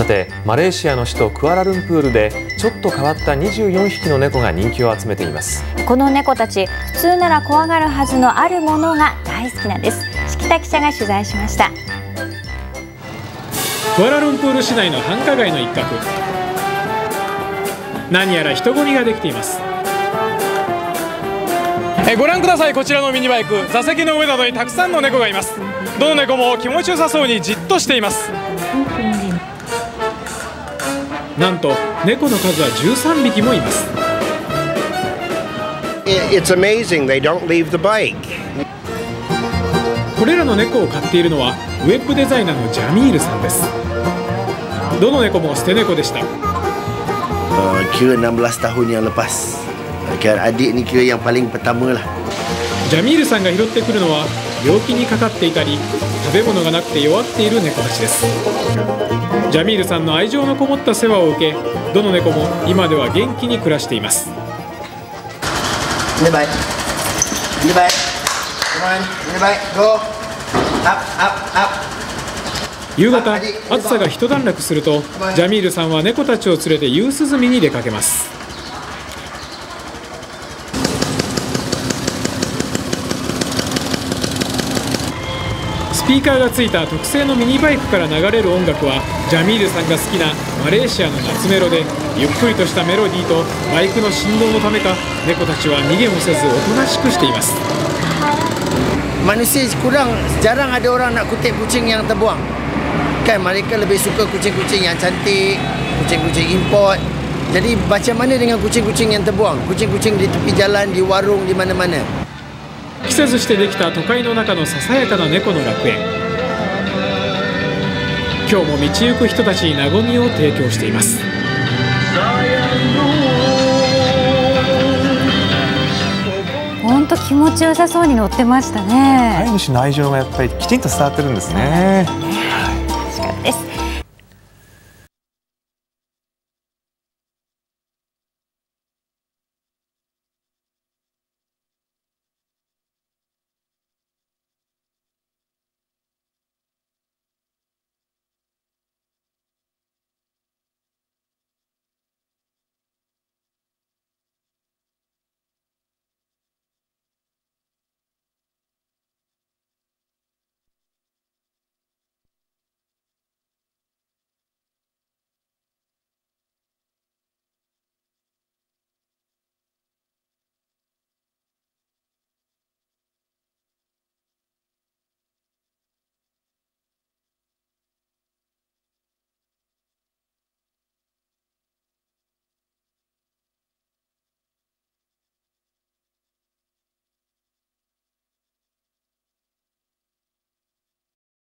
さてマレーシアの首都クアラルンプールでちょっと変わった24匹の猫が人気を集めています。この猫たち普通なら怖がるはずのあるものが大好きなんです。敷田記者が取材しました。クアラルンプール市内の繁華街の一角。何やら人混みができています。えご覧ください。こちらのミニバイク。座席の上などにたくさんの猫がいます。どの猫も気持ちよさそうにじっとしていますなんと猫の数は13匹もいます It's amazing they don't leave the bike. これらの猫を飼っているのはウェブデザイナーのジャミールさんですどの猫も捨て猫でした Uh, kira 16 tahun yang lepas Kira adik ni kira yang paling pertama lah ジャミールさんが拾ってくるのは病気にかかっていたり食べ物がなくて弱っている猫たちです。ジャミールさんの愛情のこもった世話を受けどの猫も今では元気に暮らしています。Ini baik Ini baik Come on Ini baik Go Up up up 夕方暑さが一段落するとジャミールさんは猫たちを連れて夕涼みに出かけますピーカーがついた特製のミニバイクから流れる音楽はジャミールさんが好きなマレーシアの夏メロでゆっくりとしたメロディーとバイクの振動のためか猫たちは逃げもせずおとなしくしています Manusia kurang Jarang ada orang nak kutip kucing yang terbuang Kan mereka lebih suka kucing-kucing yang cantik Kucing-kucing import Jadi macam mana dengan kucing-kucing yang terbuang Kucing-kucing di tepi jalan, di warung, di mana-mana 季節してできた都会の中のささやかな猫の楽園。今日も道行く人たちに和みを提供しています。本当気持ちよさそうに乗ってました飼いね主の愛情がやっぱりきちんと伝わってるんですね。ね